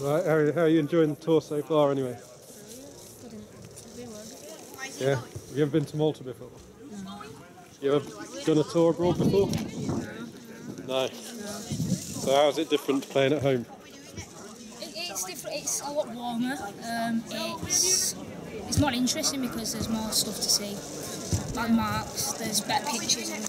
Right, how, how are you enjoying the tour so far anyway? Yeah? Have you ever been to Malta before? You ever done a tour abroad before? No. So how's it different to playing at home? It, it's different. It's a lot warmer. Um, it's it's more interesting because there's more stuff to see. Landmarks. There's better pictures. And,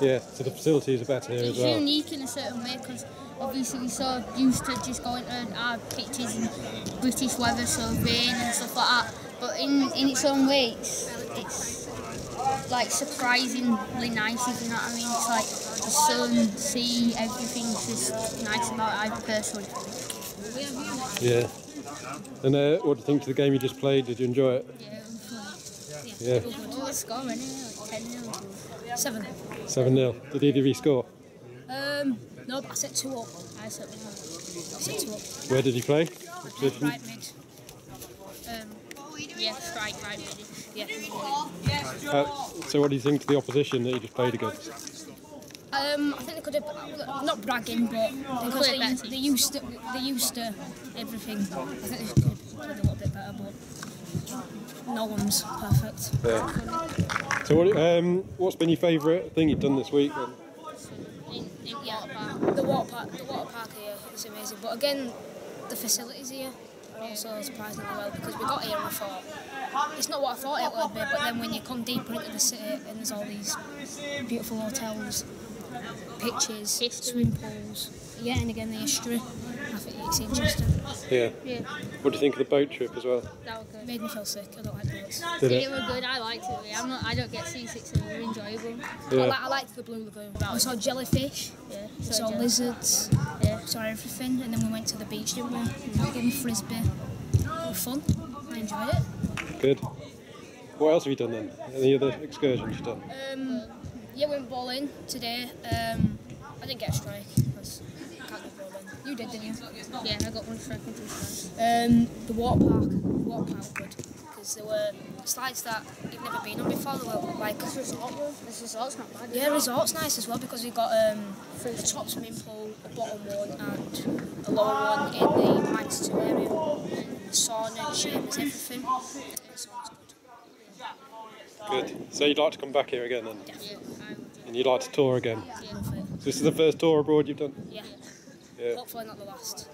Yeah, so the facilities are better here as well. It's unique in a certain way because obviously we're so used to just going to our pictures and British weather, so rain and stuff like that. But in, in its own way, it's, it's like surprisingly nice, if you know what I mean. It's like the sun, sea, everything's just nice about it, I personally. Yeah. And uh, what do you think to the game you just played? Did you enjoy it? Yeah, fun. Yeah. What was score anyway? Like 10 0. seven. 7 0. Did either of you score? Um, no, but I set two up. I set one. I set two up. Where did you play? What position? Right mid. Um, Yeah, strike right mid. yeah. Uh, so what do you think to the opposition that you just played against? Um, I think they could have not bragging, but because Play they, they used to they used to everything. I think they could have played a little bit better, but no one's perfect. Yeah. So what, um, what's been your favourite thing you've done this week then? In, in yeah, park. The water park, the water park here is amazing, but again, the facilities here are also surprisingly well because we got here and thought it's not what I thought it would be, but then when you come deeper into the city and there's all these beautiful hotels, pitches, swimming pools, yeah, and again the history, I think it's interesting. Yeah. Yeah, What do you think of the boat trip as well? that was good. Made me feel sick. I don't like boats. Did It it? was good. I liked it. really. I'm not. I don't get seasick, so it was enjoyable. I, Yeah. li- I liked the Blue Lagoon. We saw jellyfish, Yeah. we saw jealous. lizards, Yeah. saw everything, and then we went to the beach, didn't we? We gave me frisbee. It was fun. I enjoyed it. Good. What else have you done then? Any other excursions you've done? Um, yeah, we went bowling today. Um, I didn't get a strike because I can't go bowling. You did, didn't you? Yeah, I got one strike and two strikes. Um, the water park, the water park was good because there were slides that you've never been on before. There were like This resort, though, this resort's not bad. yeah, resort's nice as well because we've got um, the top swimming pool, the bottom one, and a lower one in the minus two area. Sauna, gym, everything. So good. Good. So you'd like to come back here again then? Yeah, I would. And you'd like to tour again? Yeah. So this is the first tour abroad you've done? Yeah. Yeah. Hopefully not the last.